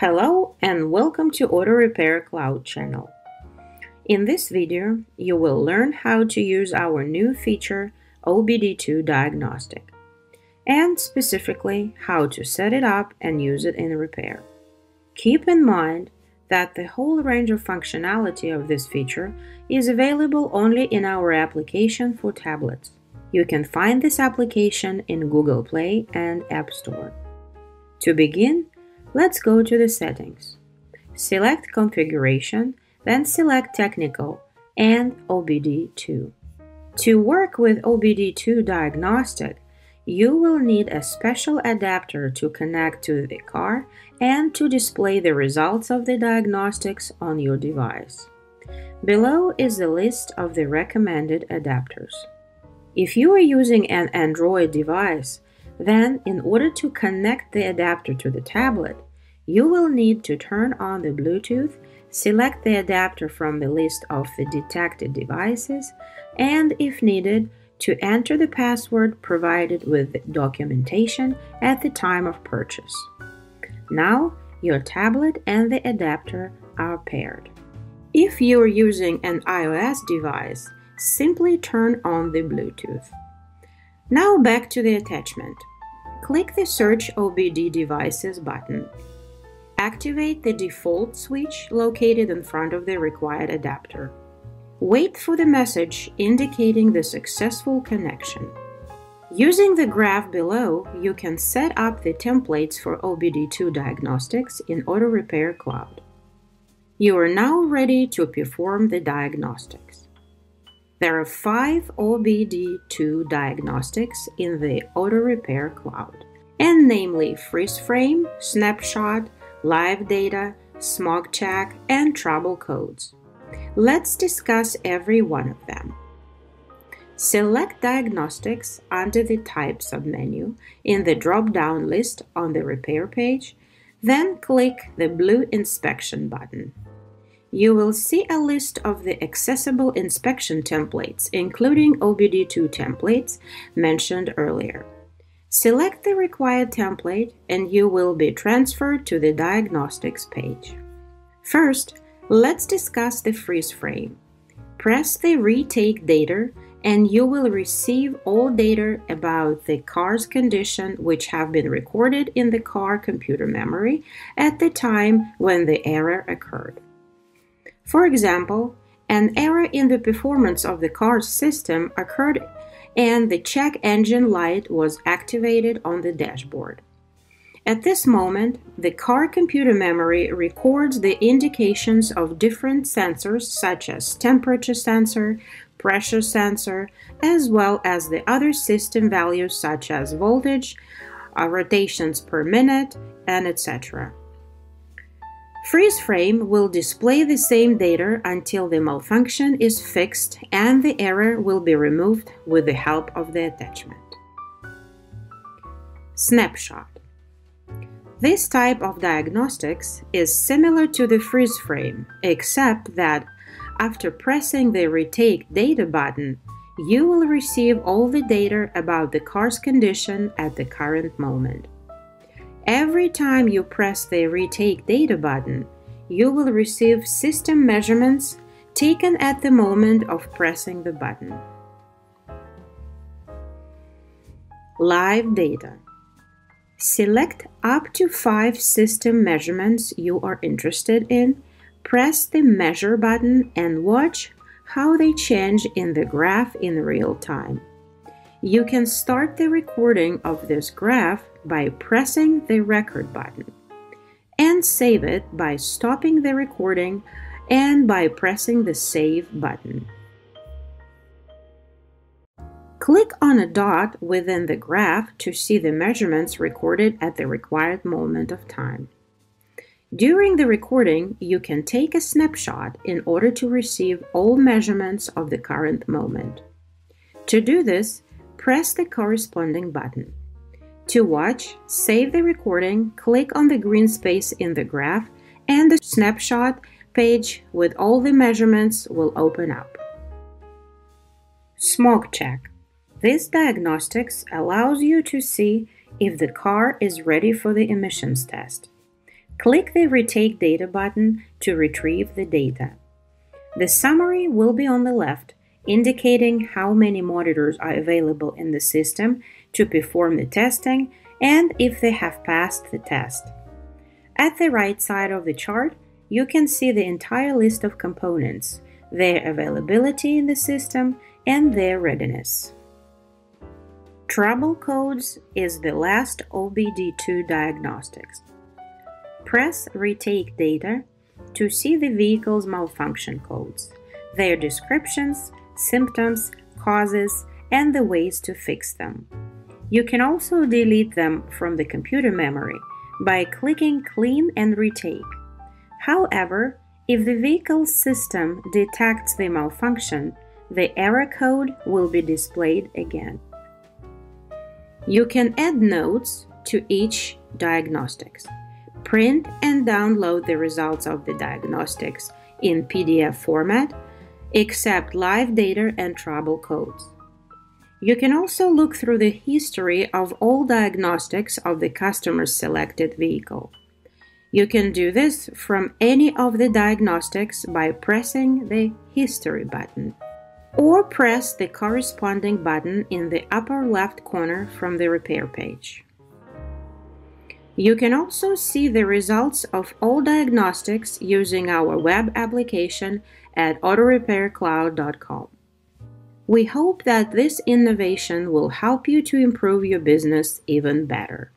Hello and welcome to Auto Repair Cloud channel. In this video, you will learn how to use our new feature OBD2 Diagnostic and specifically how to set it up and use it in repair. Keep in mind that the whole range of functionality of this feature is available only in our application for tablets. You can find this application in Google Play and App Store. To begin, let's go to the settings. Select Configuration, then select Technical and OBD2. To work with OBD2 Diagnostic, you will need a special adapter to connect to the car and to display the results of the diagnostics on your device. Below is the list of the recommended adapters. If you are using an Android device, then in order to connect the adapter to the tablet, you will need to turn on the Bluetooth, select the adapter from the list of the detected devices, and if needed, to enter the password provided with the documentation at the time of purchase. Now, your tablet and the adapter are paired. If you're using an iOS device, simply turn on the Bluetooth. Now back to the attachment. Click the Search OBD Devices button. Activate the default switch located in front of the required adapter. Wait for the message indicating the successful connection. Using the graph below, you can set up the templates for OBD2 diagnostics in Auto Repair Cloud. You are now ready to perform the diagnostics. There are five OBD2 diagnostics in the Auto Repair Cloud, and namely freeze frame, snapshot, live data, smog check, and trouble codes. Let's discuss every one of them. Select Diagnostics under the Type submenu in the drop-down list on the Repair page, then click the blue Inspection button you will see a list of the accessible inspection templates, including OBD2 templates mentioned earlier. Select the required template and you will be transferred to the diagnostics page. First, let's discuss the freeze frame. Press the retake data and you will receive all data about the car's condition which have been recorded in the car computer memory at the time when the error occurred. For example, an error in the performance of the car's system occurred and the check engine light was activated on the dashboard. At this moment, the car computer memory records the indications of different sensors such as temperature sensor, pressure sensor, as well as the other system values such as voltage, uh, rotations per minute, and etc. Freeze frame will display the same data until the malfunction is fixed and the error will be removed with the help of the attachment. Snapshot This type of diagnostics is similar to the freeze frame, except that after pressing the Retake Data button, you will receive all the data about the car's condition at the current moment. Every time you press the Retake Data button, you will receive system measurements taken at the moment of pressing the button. Live Data Select up to five system measurements you are interested in, press the Measure button and watch how they change in the graph in real time. You can start the recording of this graph by pressing the record button and save it by stopping the recording and by pressing the save button. Click on a dot within the graph to see the measurements recorded at the required moment of time. During the recording, you can take a snapshot in order to receive all measurements of the current moment. To do this, press the corresponding button. To watch, save the recording, click on the green space in the graph, and the snapshot page with all the measurements will open up. Smog check. This diagnostics allows you to see if the car is ready for the emissions test. Click the Retake Data button to retrieve the data. The summary will be on the left, indicating how many monitors are available in the system to perform the testing and if they have passed the test. At the right side of the chart, you can see the entire list of components, their availability in the system, and their readiness. Trouble codes is the last OBD2 diagnostics. Press Retake Data to see the vehicle's malfunction codes, their descriptions, symptoms, causes, and the ways to fix them. You can also delete them from the computer memory by clicking Clean and Retake. However, if the vehicle system detects the malfunction, the error code will be displayed again. You can add notes to each diagnostics. Print and download the results of the diagnostics in PDF format, except live data and trouble codes. You can also look through the history of all diagnostics of the customer's selected vehicle. You can do this from any of the diagnostics by pressing the History button or press the corresponding button in the upper left corner from the repair page. You can also see the results of all diagnostics using our web application at autorepaircloud.com. We hope that this innovation will help you to improve your business even better.